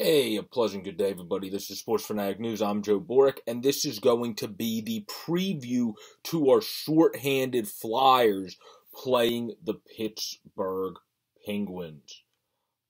Hey, a pleasant good day, everybody. This is Sports Phanatic News. I'm Joe Boric, and this is going to be the preview to our shorthanded Flyers playing the Pittsburgh Penguins.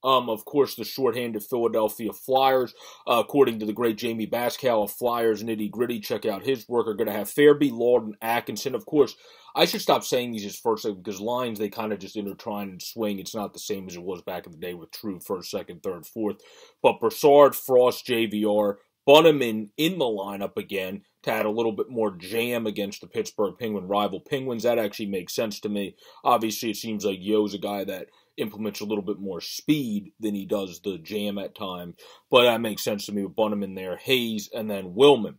Um, of course, the shorthanded Philadelphia Flyers, uh, according to the great Jamie Baskow of Flyers Nitty Gritty, check out his work, are going to have Farabee, Lord, and Atkinson. Of course, I should stop saying these as first because lines, they kind of just intertwine and swing. It's not the same as it was back in the day with true first, second, third, fourth. But Brassard, Frost, JVR, Bunnaman in the lineup again add a little bit more jam against the Pittsburgh Penguin rival Penguins. That actually makes sense to me. Obviously, it seems like Yeo's a guy that implements a little bit more speed than he does the jam at times. But that makes sense to me with Bunnaman there, Hayes, and then Willman.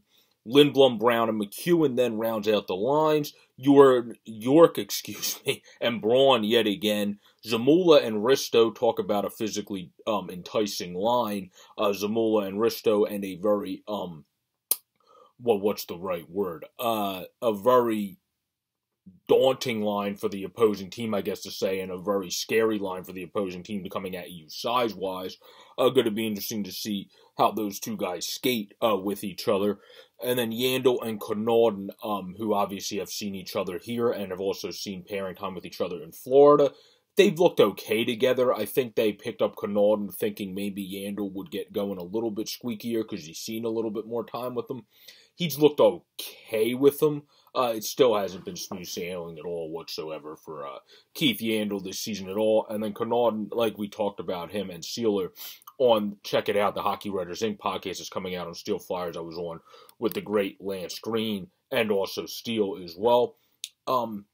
Lindblom, Brown, and MacEwen then rounds out the lines. Your York, excuse me, and Braun yet again. Zamula and Risto talk about a physically um, enticing line. Uh, Zamula and Risto and a very um, well, what's the right word? Uh, a very daunting line for the opposing team, I guess to say, and a very scary line for the opposing team to coming at you size wise. Uh, going to be interesting to see how those two guys skate uh, with each other. And then Yandle and Connauton, um, who obviously have seen each other here and have also seen pairing time with each other in Florida. They've looked okay together. I think they picked up Connauton thinking maybe Yandle would get going a little bit squeakier because he's seen a little bit more time with them. He's looked okay with them. Uh, it still hasn't been smooth sailing at all whatsoever for uh, Keith Yandle this season at all. And then Connauton, like we talked about him and Seeler on Check It Out, the Hockey Writers Inc. podcast is coming out on Steel Flyers. I was on with the great Lance Green and also Steel as well. Um,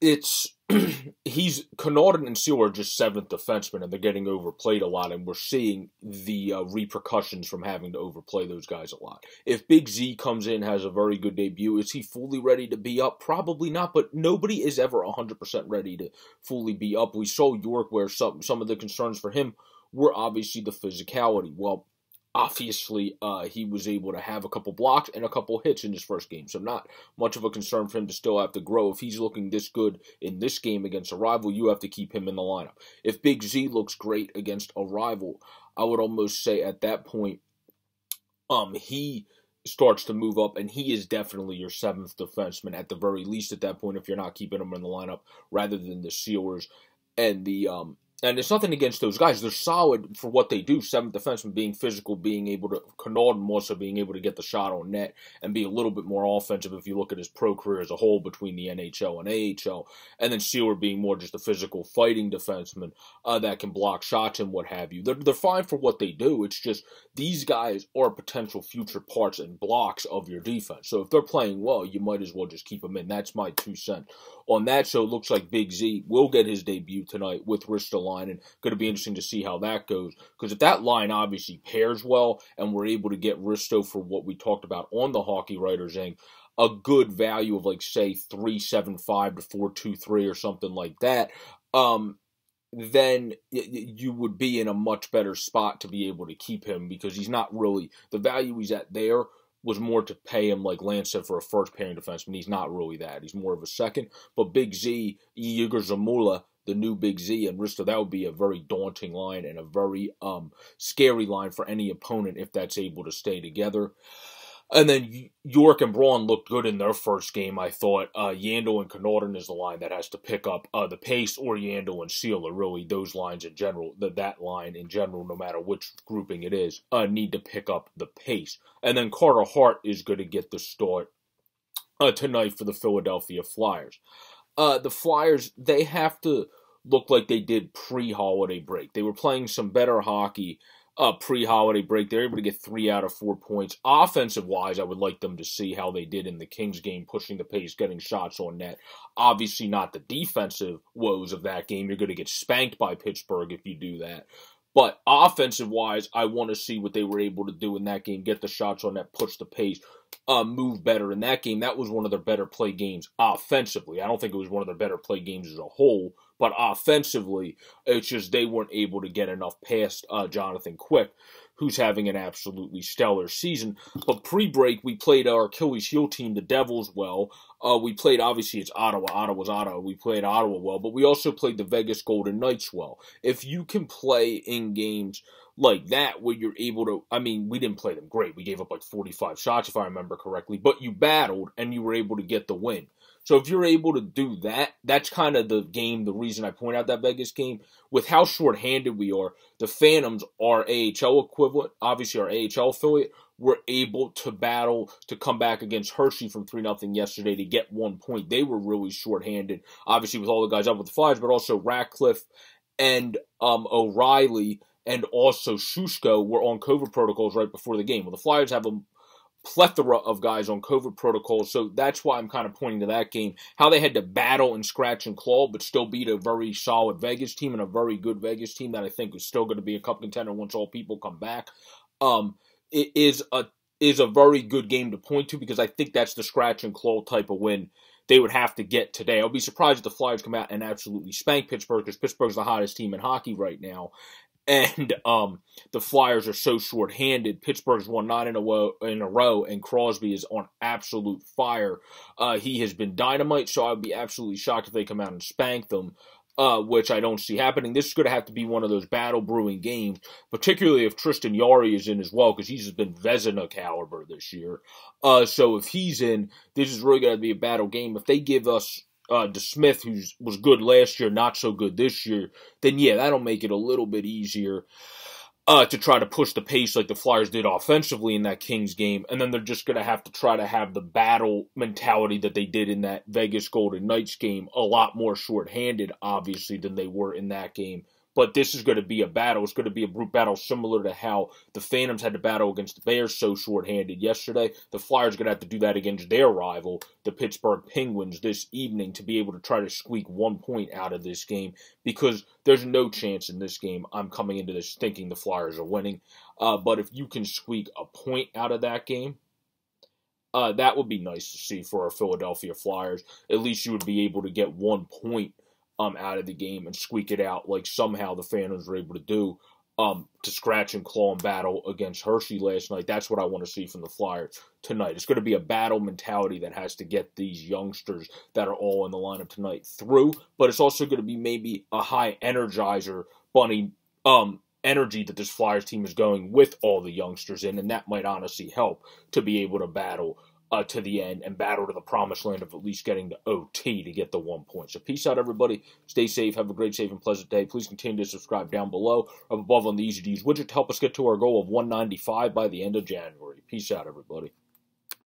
it's he's Connauton and Seal are just seventh defensemen, and they're getting overplayed a lot, and we're seeing the uh, repercussions from having to overplay those guys a lot. If Big Z comes in, has a very good debut, is he fully ready to be up? Probably not, but nobody is ever 100% ready to fully be up. We saw York where some, some of the concerns for him were obviously the physicality. Well, obviously uh, he was able to have a couple blocks and a couple hits in his first game. So not much of a concern for him to still have to grow. If he's looking this good in this game against a rival, you have to keep him in the lineup. If Big Z looks great against a rival, I would almost say at that point, um, he starts to move up, and he is definitely your seventh defenseman at the very least at that point if you're not keeping him in the lineup rather than the Seelers and the um and it's nothing against those guys. They're solid for what they do. Seventh defenseman being physical, being able to Connauton more so being able to get the shot on net and be a little bit more offensive if you look at his pro career as a whole between the NHL and AHL. And then Seeler being more just a physical fighting defenseman uh, that can block shots and what have you. They're, they're fine for what they do. It's just these guys are potential future parts and blocks of your defense. So if they're playing well, you might as well just keep them in. That's my two cents on that. So it looks like Big Z will get his debut tonight with Ristol line, and going to be interesting to see how that goes. Because if that line obviously pairs well, and we're able to get Risto for what we talked about on the Hockey Writers Inc., a good value of like say three seven five to four two three or something like that, um, then you would be in a much better spot to be able to keep him because he's not really the value he's at there was more to pay him like Lance said for a first pairing defenseman. He's not really that. He's more of a second. But Big Z, Igor Zamula, the new Big Z and Risto, that would be a very daunting line and a very um, scary line for any opponent if that's able to stay together. And then York and Braun looked good in their first game, I thought. Uh, Yandle and Connauton is the line that has to pick up uh, the pace, or Yandle and Seeler, really, those lines in general, the, that line in general, no matter which grouping it is, uh, need to pick up the pace. And then Carter Hart is going to get the start uh, tonight for the Philadelphia Flyers. Uh, the Flyers, they have to look like they did pre holiday break. They were playing some better hockey uh, pre-holiday break. They're able to get three out of four points. Offensive wise, I would like them to see how they did in the Kings game, pushing the pace, getting shots on net. Obviously, not the defensive woes of that game. You're going to get spanked by Pittsburgh if you do that. But offensive wise, I want to see what they were able to do in that game. Get the shots on net, push the pace, uh, move better in that game. That was one of their better play games offensively. I don't think it was one of their better play games as a whole, but offensively, it's just they weren't able to get enough past uh, Jonathan Quick, who's having an absolutely stellar season. But pre-break, we played our Achilles heel team, the Devils, well. Uh, we played obviously it's Ottawa. Ottawa's Ottawa. We played Ottawa well, but we also played the Vegas Golden Knights well. If you can play in games like that where you're able to I mean, we didn't play them great. We gave up like 45 shots if I remember correctly, but you battled and you were able to get the win. So if you're able to do that, that's kind of the game, the reason I point out that Vegas game. With how short-handed we are, the Phantoms, our AHL equivalent, obviously our AHL affiliate, were able to battle to come back against Hershey from 3 0 yesterday to get one point. They were really short-handed, obviously with all the guys up with the Flyers, but also Ratcliffe and um, O'Reilly and also Sushko were on COVID protocols right before the game. Well, the Flyers have a plethora of guys on COVID protocols. So that's why I'm kind of pointing to that game. How they had to battle and scratch and claw, but still beat a very solid Vegas team and a very good Vegas team that I think is still going to be a cup contender once all people come back. Um, it is a is a very good game to point to because I think that's the scratch and claw type of win they would have to get today. I'll be surprised if the Flyers come out and absolutely spank Pittsburgh because Pittsburgh's the hottest team in hockey right now and um, the Flyers are so short-handed. Pittsburgh's won nine in a row, in a row, and Crosby is on absolute fire. Uh, he has been dynamite, so I'd be absolutely shocked if they come out and spank them. Uh, which I don't see happening. This is going to have to be one of those battle brewing games, particularly if Tristan Jarry is in as well, because he's been Vezina caliber this year. Uh, so if he's in, this is really going to be a battle game. If they give us uh, DeSmith, who was good last year, not so good this year, then yeah, that'll make it a little bit easier uh, to try to push the pace like the Flyers did offensively in that Kings game. And then they're just going to have to try to have the battle mentality that they did in that Vegas Golden Knights game, a lot more shorthanded, obviously, than they were in that game. But this is going to be a battle. It's going to be a brute battle similar to how the Phantoms had to battle against the Bears so shorthanded yesterday. The Flyers are going to have to do that against their rival, the Pittsburgh Penguins, this evening to be able to try to squeak one point out of this game because there's no chance in this game I'm coming into this thinking the Flyers are winning. Uh, but if you can squeak a point out of that game, uh, that would be nice to see for our Philadelphia Flyers. At least you would be able to get one point um, out of the game and squeak it out like somehow the Phantoms were able to do um, to scratch and claw and battle against Hershey last night. That's what I want to see from the Flyers tonight. It's going to be a battle mentality that has to get these youngsters that are all in the lineup tonight through, but it's also going to be maybe a high energizer bunny um, energy that this Flyers team is going with all the youngsters in, and that might honestly help to be able to battle uh, to the end and battle to the promised land of at least getting the OT to get the one point. So peace out, everybody. Stay safe. Have a great, safe, and pleasant day. Please continue to subscribe down below or above on the easy to use widget to help us get to our goal of 195 by the end of January. Peace out, everybody.